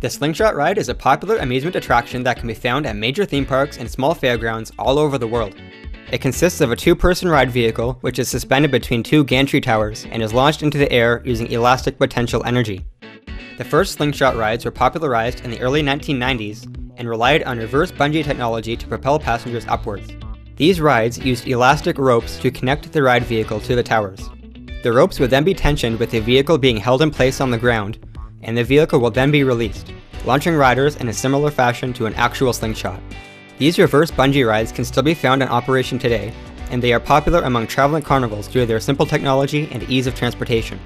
The Slingshot Ride is a popular amusement attraction that can be found at major theme parks and small fairgrounds all over the world. It consists of a two-person ride vehicle which is suspended between two gantry towers and is launched into the air using elastic potential energy. The first slingshot rides were popularized in the early 1990s and relied on reverse bungee technology to propel passengers upwards. These rides used elastic ropes to connect the ride vehicle to the towers. The ropes would then be tensioned with the vehicle being held in place on the ground and the vehicle will then be released, launching riders in a similar fashion to an actual slingshot. These reverse bungee rides can still be found in operation today, and they are popular among traveling carnivals due to their simple technology and ease of transportation.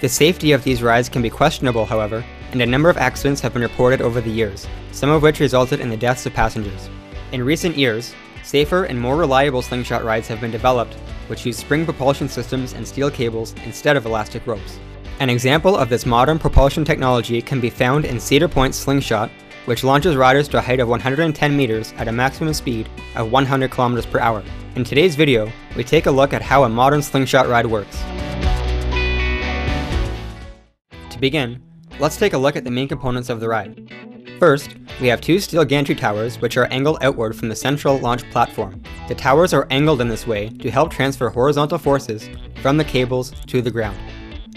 The safety of these rides can be questionable, however, and a number of accidents have been reported over the years, some of which resulted in the deaths of passengers. In recent years, safer and more reliable slingshot rides have been developed, which use spring propulsion systems and steel cables instead of elastic ropes. An example of this modern propulsion technology can be found in Cedar Point Slingshot, which launches riders to a height of 110 meters at a maximum speed of 100 kilometers per hour. In today's video, we take a look at how a modern slingshot ride works. To begin, let's take a look at the main components of the ride. First, we have two steel gantry towers which are angled outward from the central launch platform. The towers are angled in this way to help transfer horizontal forces from the cables to the ground.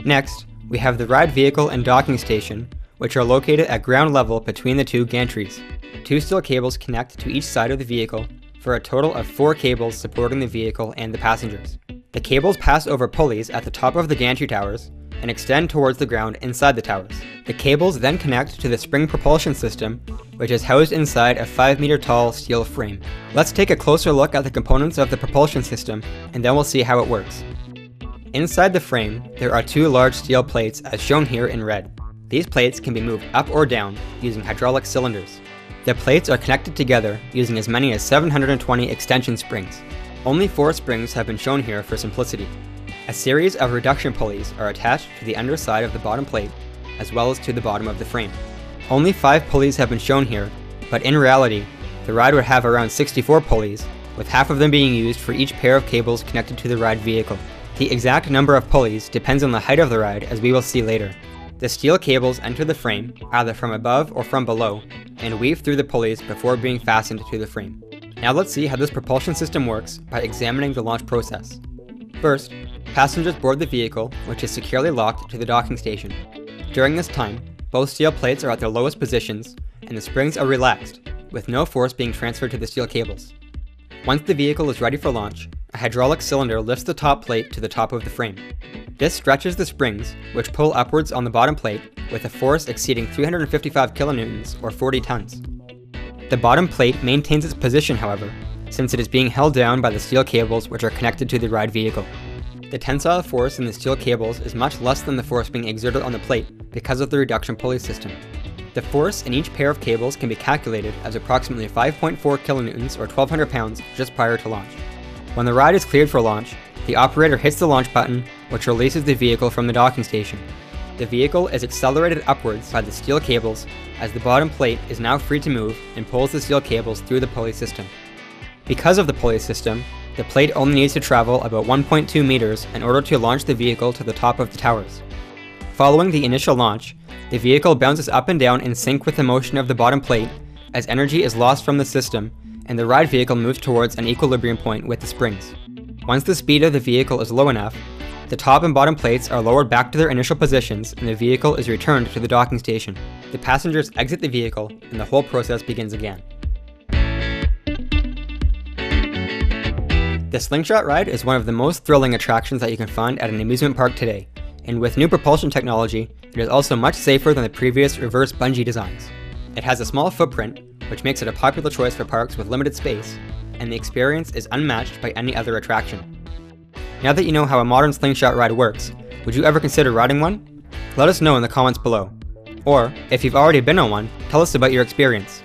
Next, we have the ride vehicle and docking station, which are located at ground level between the two gantries. Two steel cables connect to each side of the vehicle for a total of four cables supporting the vehicle and the passengers. The cables pass over pulleys at the top of the gantry towers and extend towards the ground inside the towers. The cables then connect to the spring propulsion system, which is housed inside a 5 meter tall steel frame. Let's take a closer look at the components of the propulsion system, and then we'll see how it works. Inside the frame, there are two large steel plates as shown here in red. These plates can be moved up or down using hydraulic cylinders. The plates are connected together using as many as 720 extension springs. Only four springs have been shown here for simplicity. A series of reduction pulleys are attached to the underside of the bottom plate, as well as to the bottom of the frame. Only five pulleys have been shown here, but in reality, the ride would have around 64 pulleys, with half of them being used for each pair of cables connected to the ride vehicle. The exact number of pulleys depends on the height of the ride as we will see later. The steel cables enter the frame, either from above or from below, and weave through the pulleys before being fastened to the frame. Now let's see how this propulsion system works by examining the launch process. First, passengers board the vehicle, which is securely locked to the docking station. During this time, both steel plates are at their lowest positions, and the springs are relaxed, with no force being transferred to the steel cables. Once the vehicle is ready for launch, a hydraulic cylinder lifts the top plate to the top of the frame. This stretches the springs, which pull upwards on the bottom plate with a force exceeding 355 kilonewtons or 40 tons. The bottom plate maintains its position, however, since it is being held down by the steel cables which are connected to the ride vehicle. The tensile force in the steel cables is much less than the force being exerted on the plate because of the reduction pulley system. The force in each pair of cables can be calculated as approximately 5.4 kilonewtons or 1200 pounds just prior to launch. When the ride is cleared for launch, the operator hits the launch button, which releases the vehicle from the docking station. The vehicle is accelerated upwards by the steel cables as the bottom plate is now free to move and pulls the steel cables through the pulley system. Because of the pulley system, the plate only needs to travel about 1.2 meters in order to launch the vehicle to the top of the towers. Following the initial launch, the vehicle bounces up and down in sync with the motion of the bottom plate as energy is lost from the system and the ride vehicle moves towards an equilibrium point with the springs. Once the speed of the vehicle is low enough, the top and bottom plates are lowered back to their initial positions and the vehicle is returned to the docking station. The passengers exit the vehicle and the whole process begins again. The Slingshot ride is one of the most thrilling attractions that you can find at an amusement park today, and with new propulsion technology, it is also much safer than the previous reverse bungee designs. It has a small footprint, which makes it a popular choice for parks with limited space, and the experience is unmatched by any other attraction. Now that you know how a modern slingshot ride works, would you ever consider riding one? Let us know in the comments below. Or, if you've already been on one, tell us about your experience.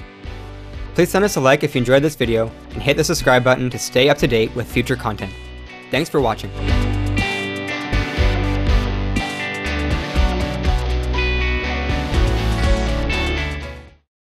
Please send us a like if you enjoyed this video, and hit the subscribe button to stay up to date with future content. Thanks for watching.